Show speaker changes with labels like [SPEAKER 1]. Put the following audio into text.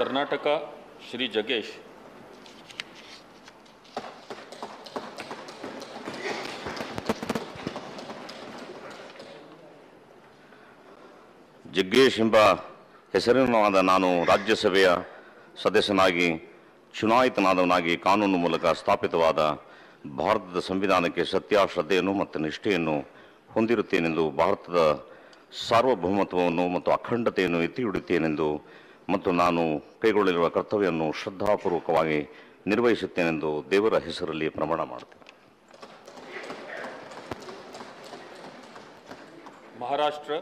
[SPEAKER 1] ಕರ್ನಾಟಕ, ಶ್ರೀ ಜಗೇಶ್.
[SPEAKER 2] ಜಗ್ಗೇಶ್ ಎಂಬ ಹೆಸರಿನವಾದ ನಾನು ರಾಜ್ಯಸಭೆಯ ಸದಸ್ಯನಾಗಿ, ಚುನಾಯಿತನಾದವನಾಗಿ ಕಾನೂನು ಮೂಲಕ ಸ್ಥಾಪಿತವಾದ ಭಾರತದ ಸಂವಿಧಾನಕ್ಕೆ ಸತ್ಯ, ಶ್ರದ್ಧೆಯನ್ನು ಮತ್ತು ನಿಷ್ಠೆಯನ್ನು ಹೊಂದಿರುತ್ತೇನೆಂದು, ಭಾರತದ ಸಾರ್ವಭೌಮತ್ವವನ್ನು ಮತ್ತು ಅಖಂಡತೆಯನ್ನು ಎತ್ತಿ ಹಿಡಿಯುತ್ತೇನೆಂದು ಮತ್ತು ನಾನು ಕೈಗೊಳ್ಳಲಿರುವ ಕರ್ತವ್ಯವನ್ನು ಶ್ರದ್ಧಾಪೂರ್ವಕವಾಗಿ ನಿರ್ವಹಿಸುತ್ತೇನೆಂದು ದೇವರ ಹೆಸರಲ್ಲಿ ಪ್ರಮಾಣ ಮಾಡುತ್ತೇನೆ.
[SPEAKER 1] ಮಹಾರಾಷ್ಟ್ರ